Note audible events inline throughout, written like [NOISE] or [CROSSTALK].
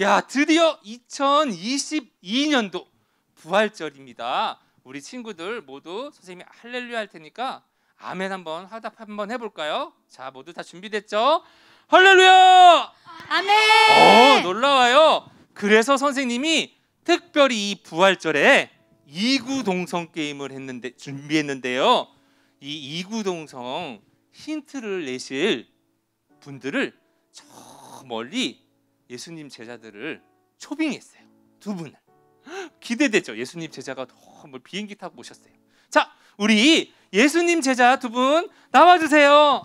야, 드디어 2022년도 부활절입니다. 우리 친구들 모두 선생님이 할렐루야 할 테니까 아멘 한번 화답 한번 해볼까요? 자, 모두 다 준비됐죠? 할렐루야! 아멘. 어, 놀라워요. 그래서 선생님이 특별히 이 부활절에 이구동성 게임을 했는데 준비했는데요. 이 이구동성 힌트를 내실 분들을 저 멀리 예수님 제자들을 초빙했어요. 두 분을. [GASPS] 기대되죠. 예수님 제자가 뭐 비행기 타고 오셨어요. 자, 우리 예수님 제자 두 분 나와 주세요.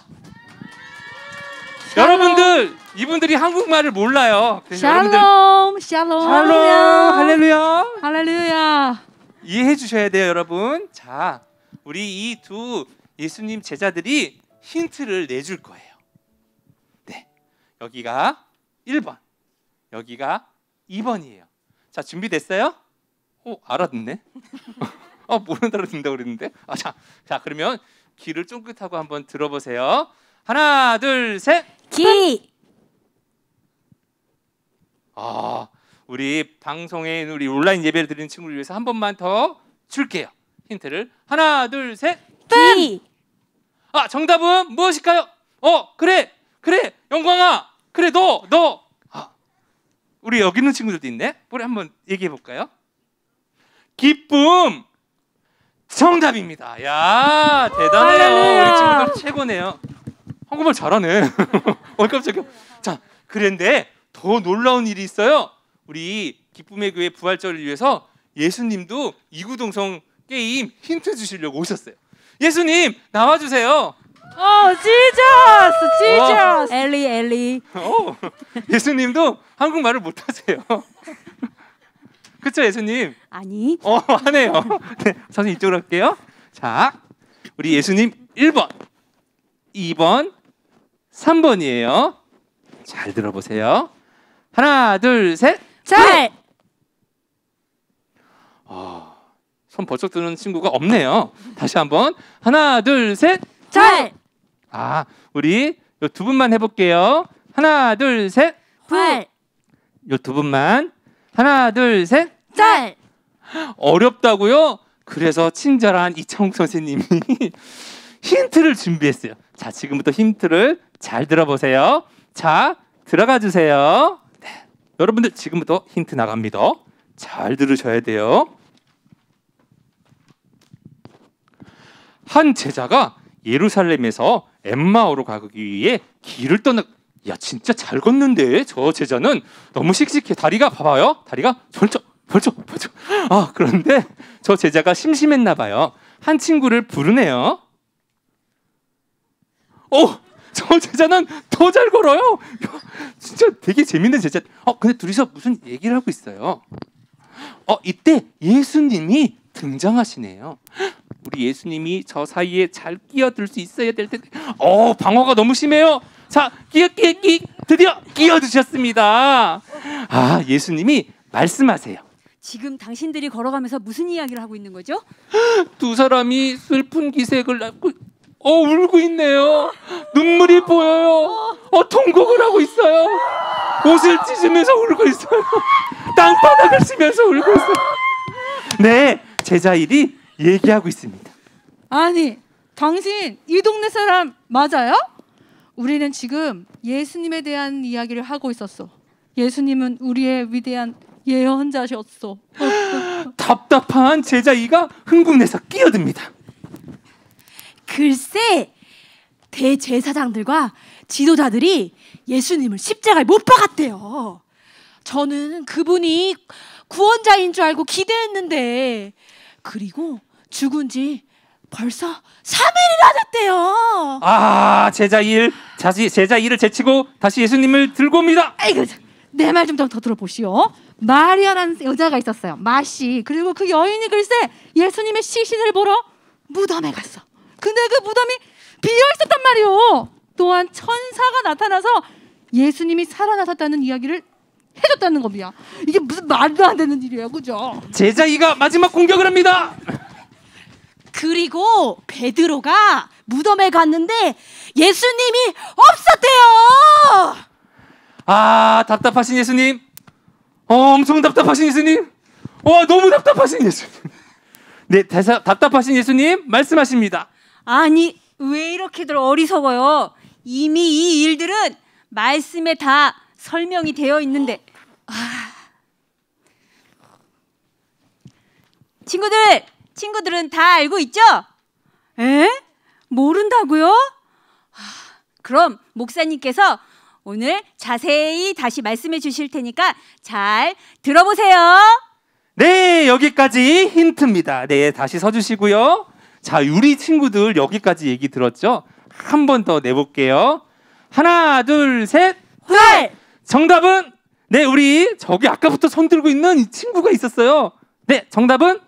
여러분들 이분들이 한국말을 몰라요. 샬롬, 샬롬, 샬롬 할렐루야 할렐루야. 이해해 주셔야 돼요, 여러분. 자, 우리 이 두 예수님 제자들이 힌트를 내줄 거예요. 네, 여기가 1번, 여기가 2번이에요. 자, 준비됐어요? 어, 알아듣네. [LAUGHS] 어, 모른다 그랬는데 그랬는데. 아, 자, 자, 그러면 귀를 쫑긋하고 한번 들어보세요. 하나, 둘, 셋. 기. 아, 우리 방송에 우리 온라인 예배를 드리는 친구를 위해서 한 번만 더 줄게요. 힌트를 하나, 둘, 셋. 기. 아, 정답은 무엇일까요? 어, 그래, 그래, 영광아, 그래, 너, 너. 아, 우리 여기 있는 친구들도 있네. 우리 한번 얘기해 볼까요? 기쁨. 정답입니다. 야, 대단해요. 우리 친구들 최고네요. 한국말 잘하네. [LAUGHS] 어, 깜짝이야. 자, 그런데 더 놀라운 일이 있어요. 우리 기쁨의 교회 부활절을 위해서 예수님도 이구동성 게임 힌트 주시려고 오셨어요. 예수님 나와 주세요. 어, 지저스, 지저스. 엘리, 엘리. 어, 예수님도 한국말을 못 하세요. 그렇죠, 예수님? 아니. 어, 하네요. 네, 선생님 이쪽으로 할게요. 자, 우리 예수님 1번, 2번, 3번이에요. 잘 들어보세요. 하나, 둘, 셋. 잘. 아, 손 벌쩍 드는 친구가 없네요. 다시 한번. 하나, 둘, 셋. 잘. 아, 우리 요 두 분만 해볼게요. 하나, 둘, 셋. 발. 요두 분만. 하나, 둘, 셋. 잘. 어렵다고요? 그래서 친절한 이창욱 선생님이 [LAUGHS] 힌트를 준비했어요. 자, 지금부터 힌트를 잘 들어보세요. 자, 들어가 주세요. 네. 여러분들 지금부터 힌트 나갑니다. 잘 들으셔야 돼요. 한 제자가 예루살렘에서 엠마오로 가기 위해 길을 떠나 야 진짜 잘 걷는데 저 제자는. 너무 씩씩해. 다리가 봐봐요. 다리가 벌쩍 벌쩍 벌쩍 아 그런데 저 제자가 심심했나 봐요. 한 친구를 부르네요. 어저 제자는 더 잘 걸어요. 야, [LAUGHS] 진짜 되게 재밌는 제자. 어 근데 둘이서 무슨 얘기를 하고 있어요? 어 이때 예수님이 등장하시네요 우리 예수님이 저 사이에 잘 끼어들 수 있어야 될 텐데. 어 방어가 너무 심해요. 자 끼어 끼어 끼 드디어 끼어드셨습니다. 아 예수님이 말씀하세요. 지금 당신들이 걸어가면서 무슨 이야기를 하고 있는 거죠? [GASPS] 두 사람이 슬픈 기색을 낳고 어 울고 있네요. 눈물이 보여요. 어 통곡을 하고 있어요. 옷을 찢으면서 울고 있어요. [LAUGHS] 땅바닥을 치면서 울고 있어요. 네 제자일이 얘기하고 있습니다 아니, 당신 이 동네 사람 맞아요? 우리는 지금 예수님에 대한 이야기를 하고 있었어. 예수님은 우리의 위대한 예언자셨어. [LAUGHS] 답답한 제자 이가 흥분해서 끼어듭니다. 글쎄 대제사장들과 지도자들이 예수님을 십자가에 못 박았대요. 저는 그분이 구원자인 줄 알고 기대했는데 그리고 죽은 지 벌써 3일이나 됐대요. 아 제자 일 자지 제자 일을 제치고 다시 예수님을 들고 옵니다. 아이고, 내 말 좀 더 들어보시오. 마리아라는 여자가 있었어요. 마씨. 그리고 그 여인이 글쎄 예수님의 시신을 보러 무덤에 갔어. 근데 그 무덤이 비어 있었단 말이오. 또한 천사가 나타나서 예수님이 살아나셨다는 이야기를 해줬다는 겁니다. 이게 무슨 말도 안 되는 일이에요, 그죠? 제자이가 마지막 공격을 합니다. 그리고 베드로가 무덤에 갔는데 예수님이 없었대요. 아 답답하신 예수님 어, 엄청 답답하신 예수님. 와, 너무 답답하신 예수님. 네, 대사, 답답하신 예수님 말씀하십니다. 아니 왜 이렇게들 어리석어요? 이미 이 일들은 말씀에 다 설명이 되어 있는데. 아. 친구들, 친구들은 다 알고 있죠? 에? 모른다고요? 아, 그럼 목사님께서 오늘 자세히 다시 말씀해 주실 테니까 잘 들어보세요. 네, 여기까지 힌트입니다. 네, 다시 서 주시고요. 자, 우리 친구들 여기까지 얘기 들었죠? 한 번 더 내볼게요. 하나, 둘, 셋. 활! 정답은 네, 우리 저기 아까부터 손 들고 있는 이 친구가 있었어요. 네, 정답은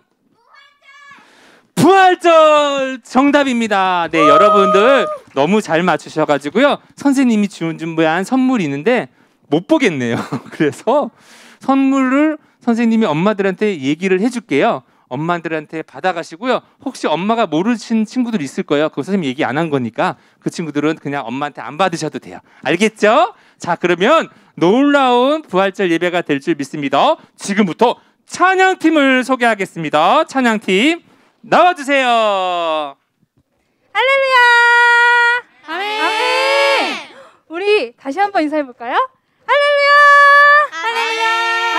부활절 정답입니다. 네, 여러분들 너무 잘 맞추셔가지고요. 선생님이 준 준비한 선물이 있는데 못 보겠네요. [LAUGHS] 그래서 선물을 선생님이 엄마들한테 얘기를 해줄게요. 엄마들한테 받아가시고요. 혹시 엄마가 모르신 친구들 있을 거예요. 그 선생님 얘기 안 한 거니까 그 친구들은 그냥 엄마한테 안 받으셔도 돼요. 알겠죠? 자, 그러면 놀라운 부활절 예배가 될 줄 믿습니다. 지금부터 찬양팀을 소개하겠습니다. 찬양팀 나와주세요. 할렐루야. 아멘. 우리 다시 한번 인사해 볼까요? 할렐루야.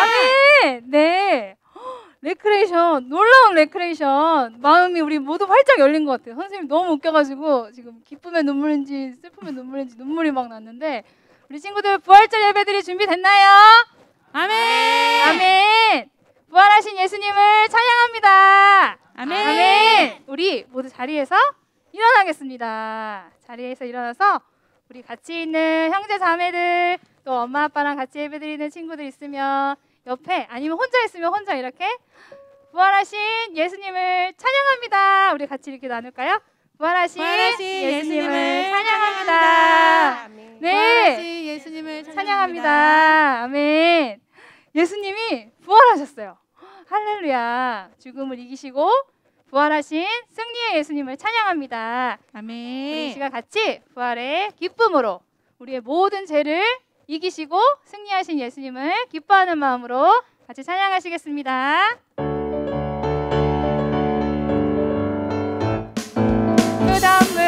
아멘. 네. 레크레이션 놀라운 레크레이션 마음이 우리 모두 활짝 열린 것 같아요. 선생님 너무 웃겨가지고 지금 기쁨의 눈물인지 슬픔의 눈물인지 눈물이 막 났는데 우리 친구들 부활절 예배들이 준비됐나요? 아멘. 아멘. 부활하신 예수님을 찬양합니다. 아멘. 아멘. 우리 모두 자리에서 일어나겠습니다. 자리에서 일어나서 우리 같이 있는 형제 자매들 또 엄마 아빠랑 같이 예배드리는 친구들 있으면 옆에 아니면 혼자 있으면 혼자 이렇게 부활하신 예수님을 찬양합니다. 우리 같이 이렇게 나눌까요? 부활하신, 부활하신 예수님을 예수님을 찬양합니다. 네. 부활하신 예수님을 찬양합니다. 아멘. 예수님이 부활하셨어요. 할렐루야. 죽음을 이기시고 부활하신 승리의 예수님을 찬양합니다. 우리 이 아멘. 시간 같이 부활의 기쁨으로 우리의 모든 죄를 이기시고 승리하신 예수님을 기뻐하는 마음으로 같이 찬양하시겠습니다. 무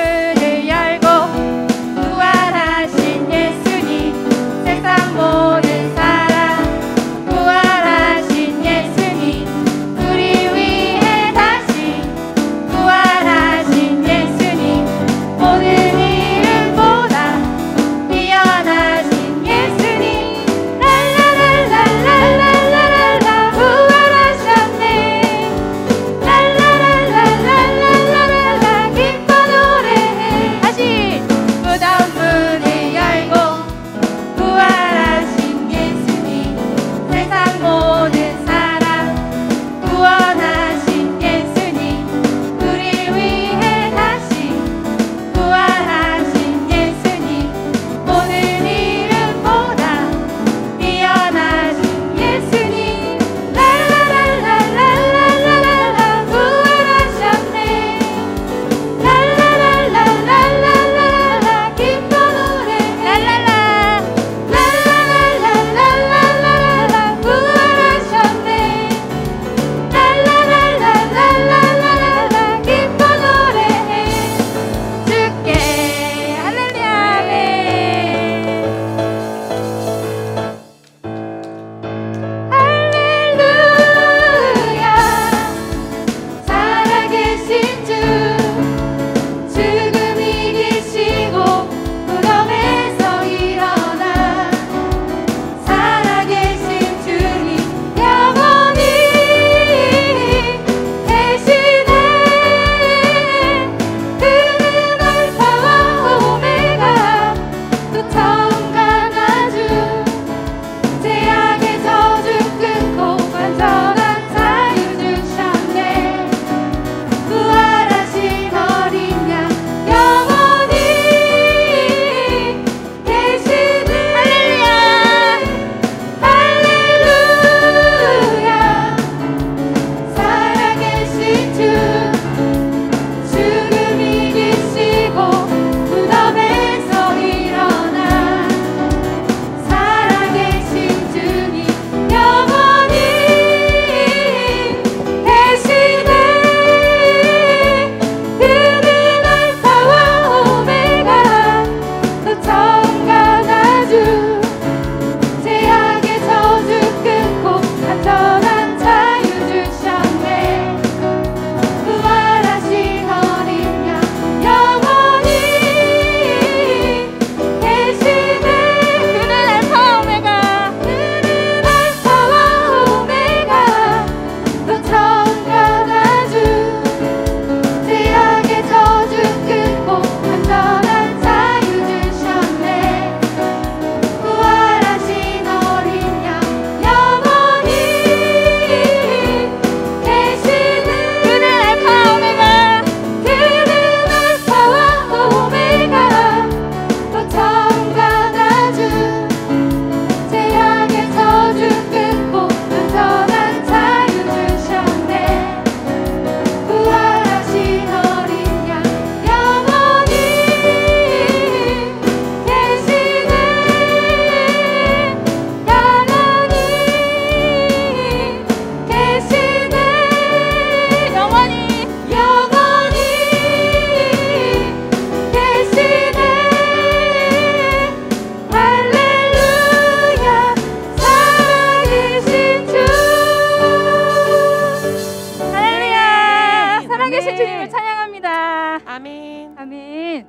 축복합니다. 아멘. 아멘.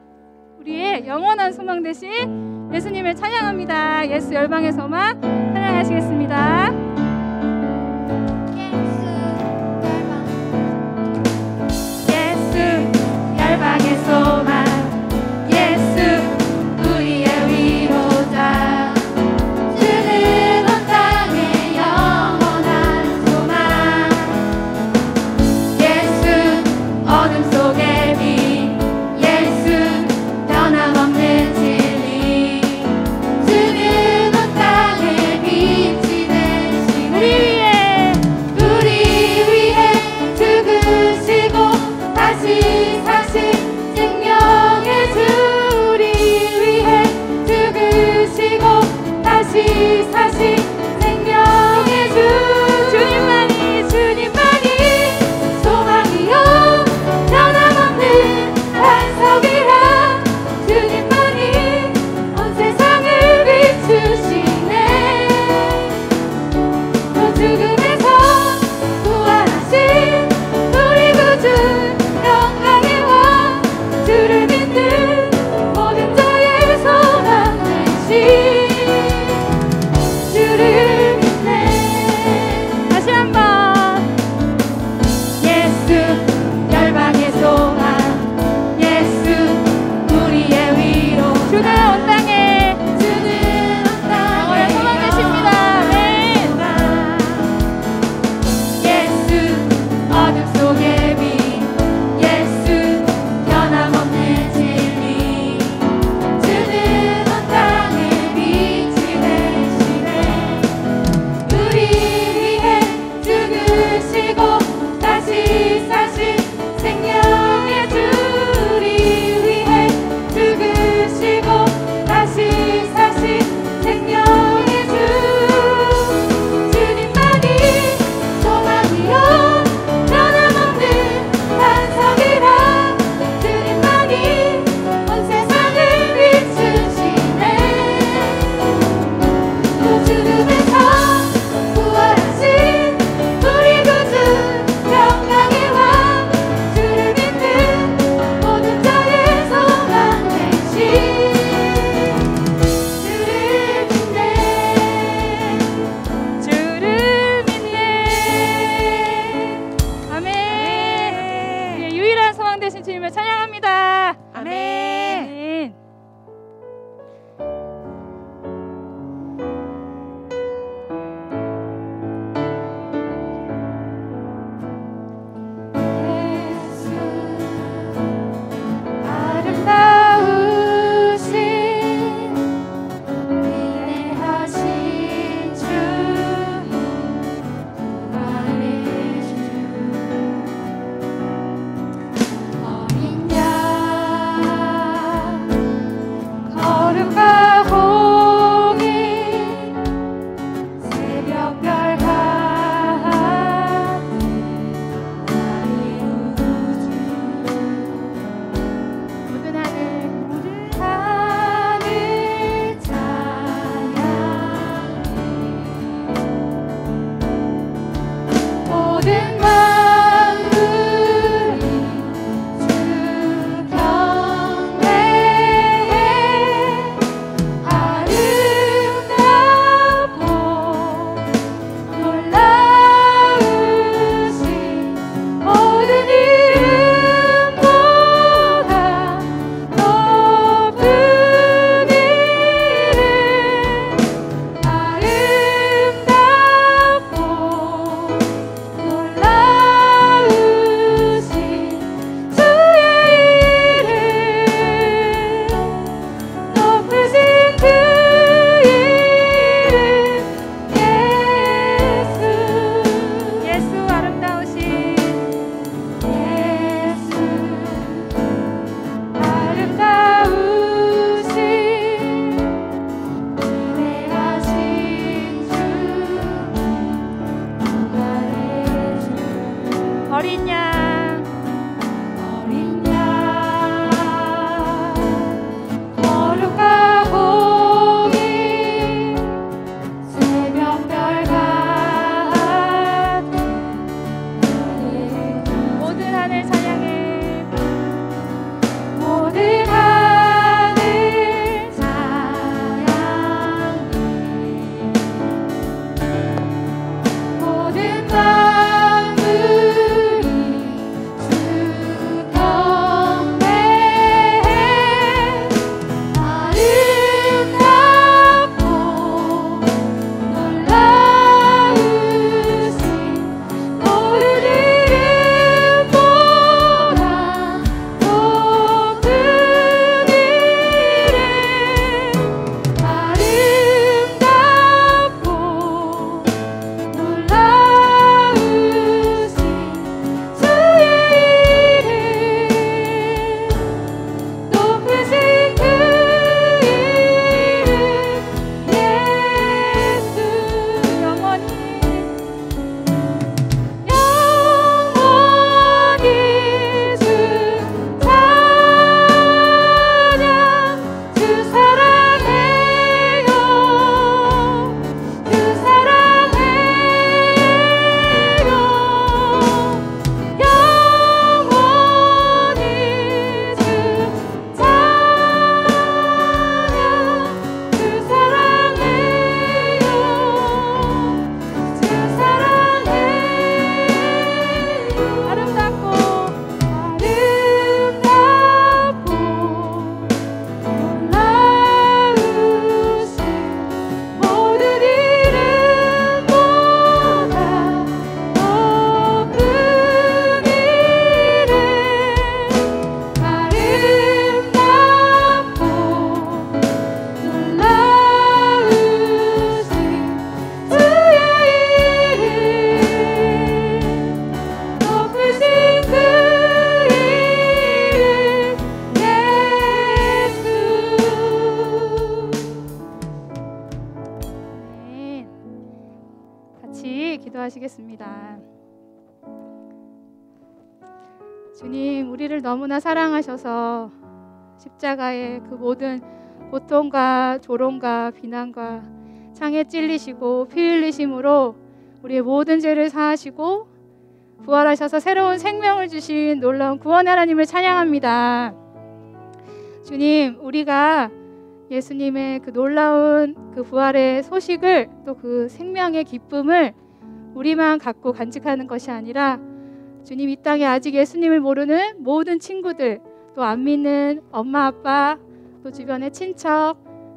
우리의 영원한 소망 대신 예수님을 찬양합니다. 예수 열방에서만 찬양하시겠습니다. 주님, 우리를 너무나 사랑하셔서 십자가의 그 모든 고통과 조롱과 비난과 창에 찔리시고 피 흘리심으로 우리의 모든 죄를 사하시고 부활하셔서 새로운 생명을 주신 놀라운 구원 하나님을 찬양합니다. 주님, 우리가 예수님의 그 놀라운 그 부활의 소식을 또 그 생명의 기쁨을 우리만 갖고 간직하는 것이 아니라 주님 이 땅에 아직 예수님을 모르는 모든 친구들 또 안 믿는 엄마 아빠 또 주변의 친척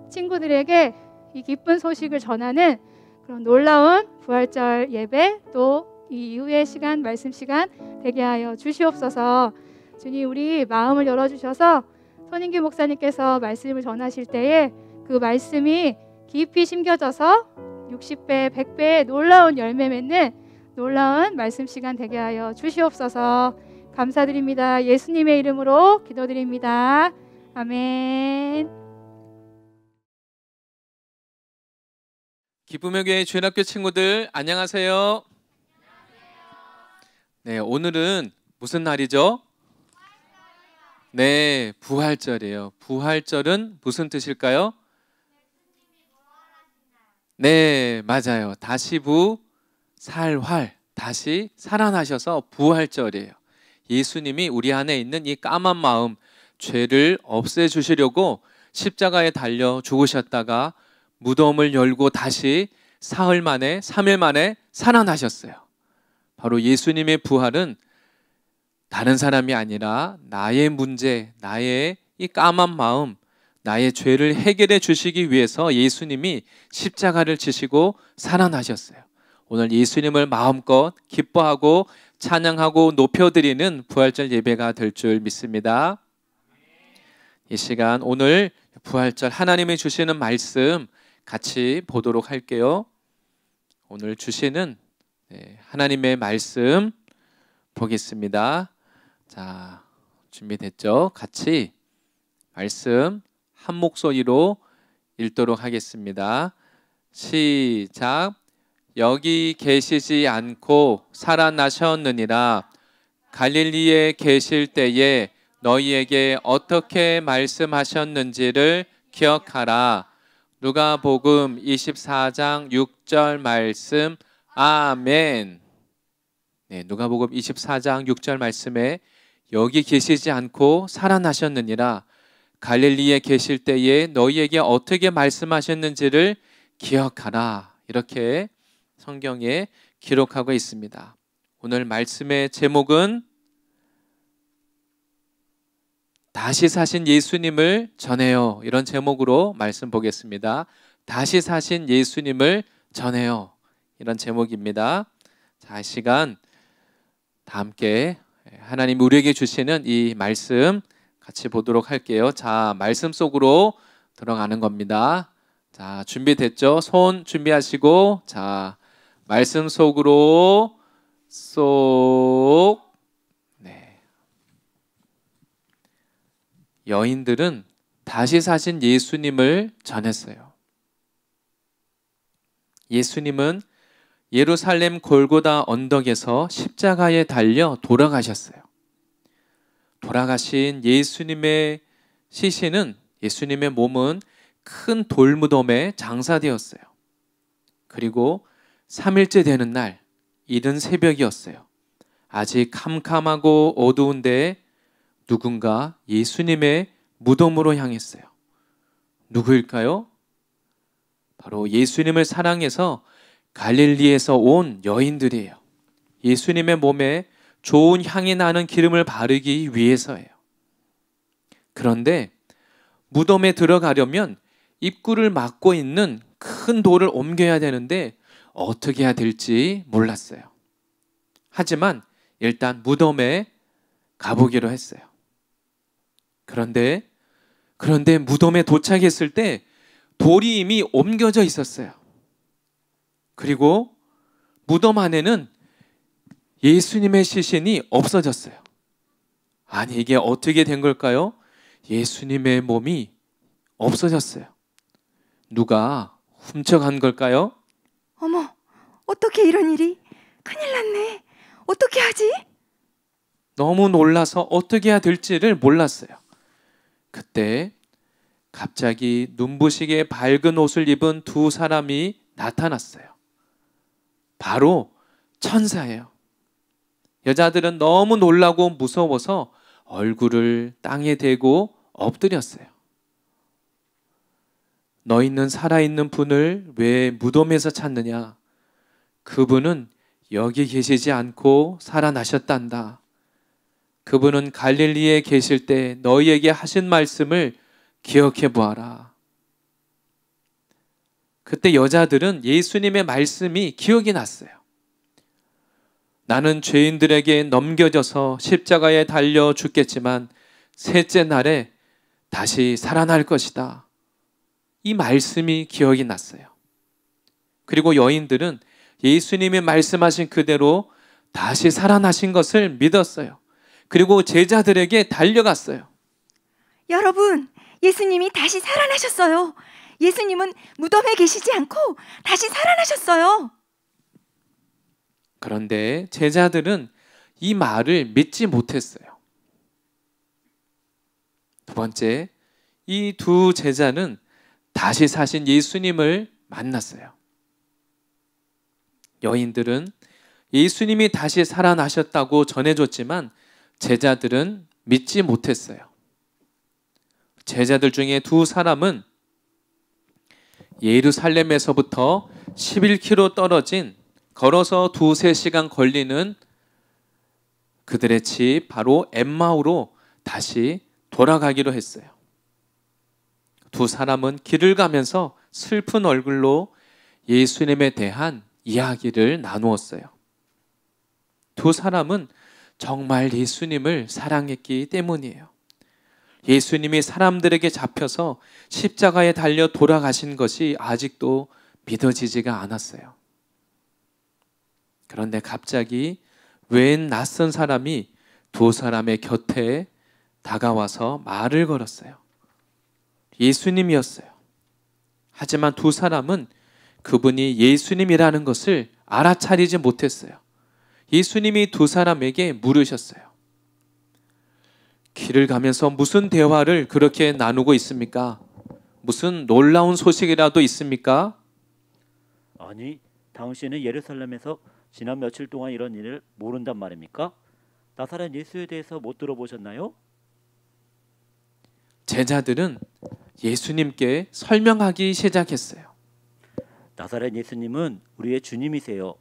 친구들에게 이 기쁜 소식을 전하는 그런 놀라운 부활절 예배 또 이 이후의 시간 말씀 시간 되게 하여 주시옵소서. 주님 우리 마음을 열어 주셔서 손인규 목사님께서 말씀을 전하실 때에 그 말씀이 깊이 심겨져서 60배, 100배의 놀라운 열매 맺는 놀라운 말씀 시간 되게 하여 주시옵소서. 감사드립니다. 예수님의 이름으로 기도드립니다. 아멘. 기쁨의 교회 주일학교 친구들 안녕하세요. 네, 오늘은 무슨 날이죠? 네, 부활절이에요. 부활절은 무슨 뜻일까요? 네, 맞아요. 다시 부 살활 다시 살아나셔서 부활절이에요. 예수님이 우리 안에 있는 이 까만 마음 죄를 없애 주시려고 십자가에 달려 죽으셨다가 무덤을 열고 다시 사흘 만에 3일 만에 살아나셨어요. 바로 예수님의 부활은 다른 사람이 아니라 나의 문제, 나의 이 까만 마음, 나의 죄를 해결해 주시기 위해서 예수님이 십자가를 지시고 살아나셨어요. 오늘 예수님을 마음껏 기뻐하고 찬양하고 높여드리는 부활절 예배가 될 줄 믿습니다. 이 시간 오늘 부활절 하나님이 주시는 말씀 같이 보도록 할게요. 오늘 주시는 네, 하나님의 말씀 보겠습니다. 자, 준비됐죠? 같이 말씀 한 목소리로 읽도록 하겠습니다. 시작. 여기 계시지 않고 살아나셨느니라. 갈릴리에 계실 때에 너희에게 어떻게 말씀하셨는지를 기억하라. 누가복음 24장 6절 말씀. 아멘. 네, 누가복음 24장 6절 말씀에 여기 계시지 않고 살아나셨느니라. 갈릴리에 계실 때에 너희에게 어떻게 말씀하셨는지를 기억하라. 이렇게 성경에 기록하고 있습니다. 오늘 말씀의 제목은 다시 사신 예수님을 전해요. 이런 제목으로 말씀 보겠습니다. 다시 사신 예수님을 전해요. 이런 제목입니다. 자, 시간 다 함께 하나님 우리에게 주시는 이 말씀 같이 보도록 할게요. 자, 말씀 속으로 들어가는 겁니다. 자, 준비됐죠? 손 준비하시고 자, 말씀 속으로 쏙 네. 여인들은 다시 사신 예수님을 전했어요. 예수님은 예루살렘 골고다 언덕에서 십자가에 달려 돌아가셨어요. 돌아가신 예수님의 시신은 예수님의 몸은 큰 돌무덤에 장사되었어요. 그리고 3일째 되는 날 이른 새벽이었어요. 아직 캄캄하고 어두운데 누군가 예수님의 무덤으로 향했어요. 누구일까요? 바로 예수님을 사랑해서 갈릴리에서 온 여인들이에요. 예수님의 몸에 좋은 향이 나는 기름을 바르기 위해서예요. 그런데 무덤에 들어가려면 입구를 막고 있는 큰 돌을 옮겨야 되는데 어떻게 해야 될지 몰랐어요. 하지만 일단 무덤에 가보기로 했어요. 그런데 그런데 무덤에 도착했을 때 돌이 이미 옮겨져 있었어요. 그리고 무덤 안에는 예수님의 시신이 없어졌어요. 아니 이게 어떻게 된 걸까요? 예수님의 몸이 없어졌어요. 누가 훔쳐간 걸까요? 어머, 어떻게 이런 일이? 큰일 났네. 어떻게 하지? 너무 놀라서 어떻게 해야 될지를 몰랐어요. 그때 갑자기 눈부시게 밝은 옷을 입은 두 사람이 나타났어요. 바로 천사예요. 여자들은 너무 놀라고 무서워서 얼굴을 땅에 대고 엎드렸어요. 너희는 살아있는 분을 왜 무덤에서 찾느냐? 그분은 여기 계시지 않고 살아나셨단다. 그분은 갈릴리에 계실 때 너희에게 하신 말씀을 기억해 보아라. 그때 여자들은 예수님의 말씀이 기억이 났어요. 나는 죄인들에게 넘겨져서 십자가에 달려 죽겠지만 셋째 날에 다시 살아날 것이다. 이 말씀이 기억이 났어요. 그리고 여인들은 예수님이 말씀하신 그대로 다시 살아나신 것을 믿었어요. 그리고 제자들에게 달려갔어요. 여러분, 예수님이 다시 살아나셨어요. 예수님은 무덤에 계시지 않고 다시 살아나셨어요. 그런데 제자들은 이 말을 믿지 못했어요. 두 번째, 이 두 제자는 다시 사신 예수님을 만났어요. 여인들은 예수님이 다시 살아나셨다고 전해줬지만 제자들은 믿지 못했어요. 제자들 중에 두 사람은 예루살렘에서부터 11km 떨어진 걸어서 두세 시간 걸리는 그들의 집 바로 엠마우로 다시 돌아가기로 했어요. 두 사람은 길을 가면서 슬픈 얼굴로 예수님에 대한 이야기를 나누었어요. 두 사람은 정말 예수님을 사랑했기 때문이에요. 예수님이 사람들에게 잡혀서 십자가에 달려 돌아가신 것이 아직도 믿어지지가 않았어요. 그런데 갑자기 웬 낯선 사람이 두 사람의 곁에 다가와서 말을 걸었어요. 예수님이었어요. 하지만 두 사람은 그분이 예수님이라는 것을 알아차리지 못했어요. 예수님이 두 사람에게 물으셨어요. 길을 가면서 무슨 대화를 그렇게 나누고 있습니까? 무슨 놀라운 소식이라도 있습니까? 아니, 당신은 예루살렘에서 지난 며칠 동안 이런 일을 모른단 말입니까? 나사렛 예수에 대해서 못 들어보셨나요? 제자들은 예수님께 설명하기 시작했어요. 나사렛 예수님은 우리의 주님이세요.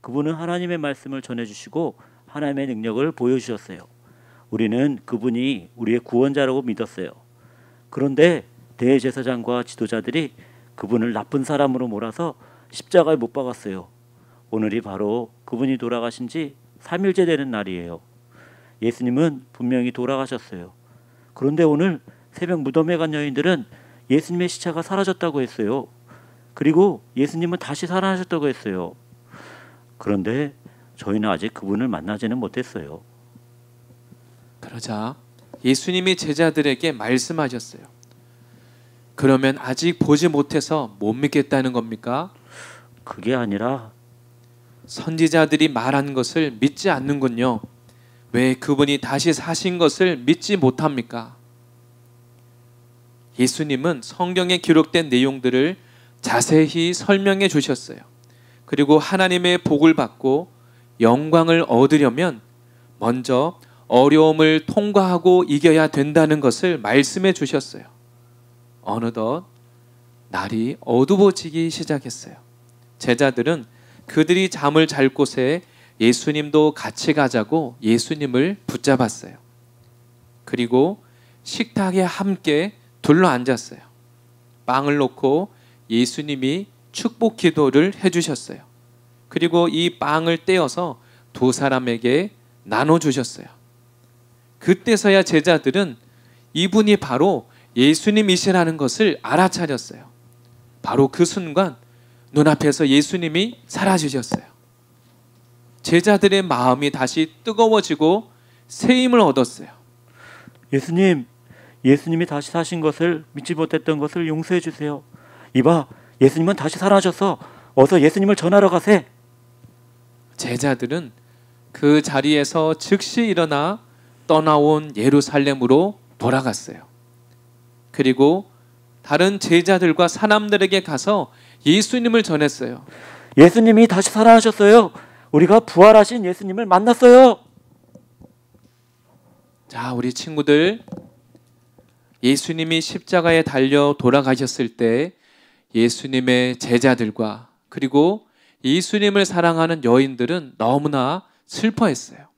그분은 하나님의 말씀을 전해주시고 하나님의 능력을 보여주셨어요. 우리는 그분이 우리의 구원자라고 믿었어요. 그런데 대제사장과 지도자들이 그분을 나쁜 사람으로 몰아서 십자가에 못 박았어요. 오늘이 바로 그분이 돌아가신 지 3일째 되는 날이에요. 예수님은 분명히 돌아가셨어요. 그런데 오늘 새벽 무덤에 간 여인들은 예수님의 시체가 사라졌다고 했어요. 그리고 예수님은 다시 살아나셨다고 했어요. 그런데 저희는 아직 그분을 만나지는 못했어요. 그러자 예수님이 제자들에게 말씀하셨어요. 그러면 아직 보지 못해서 못 믿겠다는 겁니까? 그게 아니라 선지자들이 말한 것을 믿지 않는군요. 왜 그분이 다시 사신 것을 믿지 못합니까? 예수님은 성경에 기록된 내용들을 자세히 설명해 주셨어요. 그리고 하나님의 복을 받고 영광을 얻으려면 먼저 어려움을 통과하고 이겨야 된다는 것을 말씀해 주셨어요. 어느덧 날이 어두워지기 시작했어요. 제자들은 그들이 잠을 잘 곳에 예수님도 같이 가자고 예수님을 붙잡았어요. 그리고 식탁에 함께 둘러 앉았어요. 빵을 놓고 예수님이 축복 기도를 해주셨어요. 그리고 이 빵을 떼어서 두 사람에게 나눠 주셨어요. 그때서야 제자들은 이분이 바로 예수님이시라는 것을 알아차렸어요. 바로 그 순간 눈앞에서 예수님이 사라지셨어요. 제자들의 마음이 다시 뜨거워지고 새 힘을 얻었어요. 예수님, 예수님이 다시 사신 것을 믿지 못했던 것을 용서해 주세요. 이봐, 예수님은 다시 살아셔서 어서 예수님을 전하러 가세. 제자들은 그 자리에서 즉시 일어나 떠나온 예루살렘으로 돌아갔어요. 그리고 다른 제자들과 사람들에게 가서 예수님을 전했어요. 예수님이 다시 살아나셨어요. 우리가 부활하신 예수님을 만났어요. 자, 우리 친구들 예수님이 십자가에 달려 돌아가셨을 때 예수님의 제자들과 그리고 예수님을 사랑하는 여인들은 너무나 슬퍼했어요.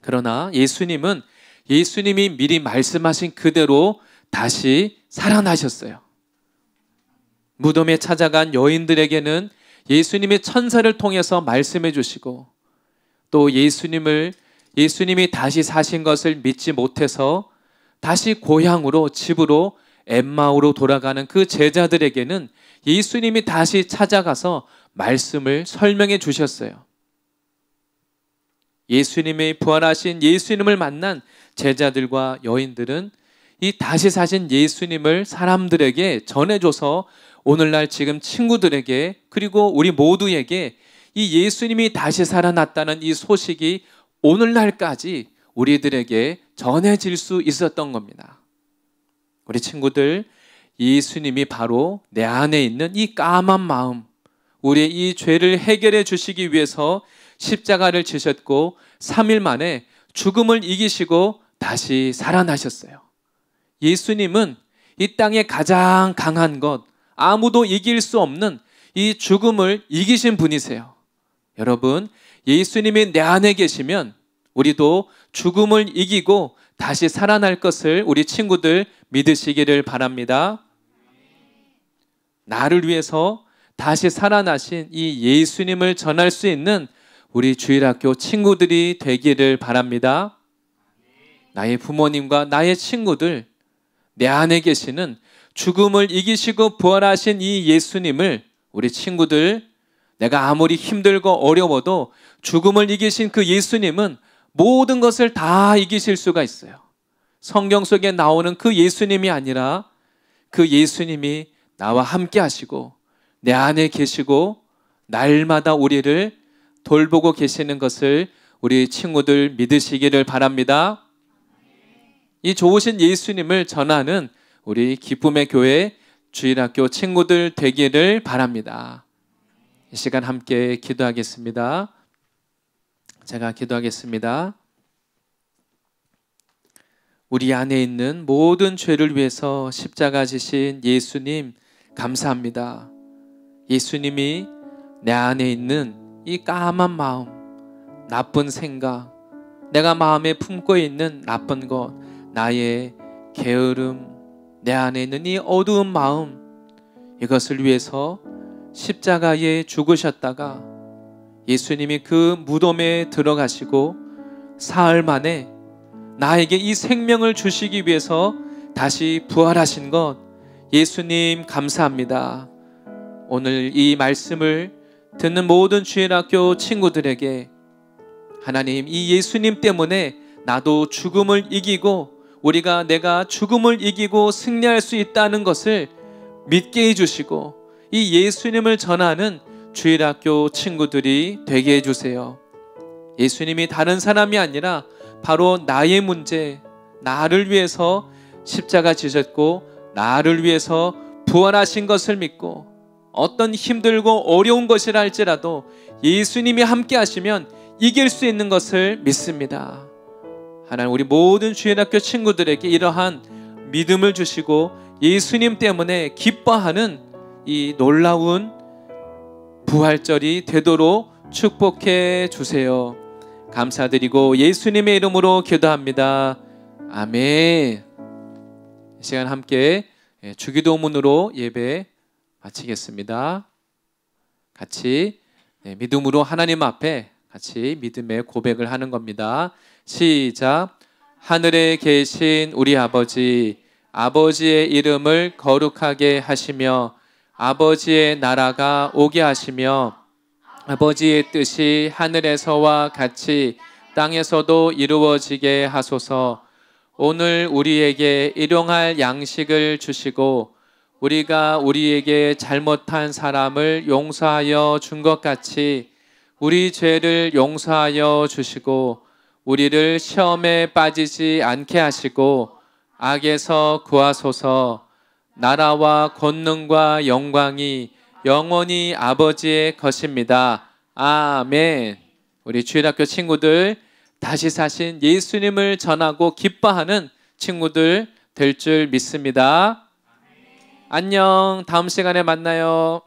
그러나 예수님은 예수님이 미리 말씀하신 그대로 다시 살아나셨어요. 무덤에 찾아간 여인들에게는 예수님의 천사를 통해서 말씀해 주시고 또 예수님을 예수님이 다시 사신 것을 믿지 못해서 다시 고향으로 집으로 엠마오로 돌아가는 그 제자들에게는 예수님이 다시 찾아가서 말씀을 설명해 주셨어요. 예수님의 부활하신 예수님을 만난 제자들과 여인들은 이 다시 사신 예수님을 사람들에게 전해줘서 오늘날 지금 친구들에게 그리고 우리 모두에게 이 예수님이 다시 살아났다는 이 소식이 오늘날까지 우리들에게 전해질 수 있었던 겁니다. 우리 친구들, 예수님이 바로 내 안에 있는 이 까만 마음, 우리의 이 죄를 해결해 주시기 위해서 십자가를 지셨고 3일 만에 죽음을 이기시고 다시 살아나셨어요. 예수님은 이 땅에 가장 강한 것, 아무도 이길 수 없는 이 죽음을 이기신 분이세요. 여러분, 예수님이 내 안에 계시면 우리도 죽음을 이기고 다시 살아날 것을 우리 친구들 믿으시기를 바랍니다. 나를 위해서 다시 살아나신 이 예수님을 전할 수 있는 우리 주일학교 친구들이 되기를 바랍니다. 나의 부모님과 나의 친구들, 내 안에 계시는 죽음을 이기시고 부활하신 이 예수님을 우리 친구들, 내가 아무리 힘들고 어려워도 죽음을 이기신 그 예수님은 모든 것을 다 이기실 수가 있어요. 성경 속에 나오는 그 예수님이 아니라 그 예수님이 나와 함께 하시고 내 안에 계시고 날마다 우리를 돌보고 계시는 것을 우리 친구들 믿으시기를 바랍니다. 이 좋으신 예수님을 전하는 우리 기쁨의 교회 주일학교 친구들 되기를 바랍니다. 이 시간 함께 기도하겠습니다. 제가 기도하겠습니다. 우리 안에 있는 모든 죄를 위해서 십자가 지신 예수님 감사합니다. 예수님이 내 안에 있는 이 까만 마음, 나쁜 생각, 내가 마음에 품고 있는 나쁜 것, 나의 게으름, 내 안에 있는 이 어두운 마음, 이것을 위해서 십자가에 죽으셨다가 예수님이 그 무덤에 들어가시고 사흘 만에 나에게 이 생명을 주시기 위해서 다시 부활하신 것 예수님 감사합니다. 오늘 이 말씀을 듣는 모든 주일학교 친구들에게 하나님 이 예수님 때문에 나도 죽음을 이기고 우리가 내가 죽음을 이기고 승리할 수 있다는 것을 믿게 해주시고 이 예수님을 전하는 주일학교 친구들이 되게 해주세요. 예수님이 다른 사람이 아니라 바로 나의 문제, 나를 위해서 십자가 지셨고 나를 위해서 부활하신 것을 믿고 어떤 힘들고 어려운 것이라 할지라도 예수님이 함께 하시면 이길 수 있는 것을 믿습니다. 하나님 우리 모든 주일학교 친구들에게 이러한 믿음을 주시고 예수님 때문에 기뻐하는 이 놀라운 부활절이 되도록 축복해 주세요. 감사드리고 예수님의 이름으로 기도합니다. 아멘. 이 시간 함께 주기도문으로 예배 마치겠습니다. 같이 믿음으로 하나님 앞에 같이 믿음의 고백을 하는 겁니다. 시작. 하늘에 계신 우리 아버지, 아버지의 이름을 거룩하게 하시며 아버지의 나라가 오게 하시며 아버지의 뜻이 하늘에서와 같이 땅에서도 이루어지게 하소서. 오늘 우리에게 일용할 양식을 주시고 우리가 우리에게 잘못한 사람을 용서하여 준 것 같이 우리 죄를 용서하여 주시고 우리를 시험에 빠지지 않게 하시고 악에서 구하소서 나라와 권능과 영광이 영원히 아버지의 것입니다. 아멘. 우리 주일학교 친구들 다시 사신 예수님을 전하고 기뻐하는 친구들 될 줄 믿습니다. 안녕. 다음 시간에 만나요.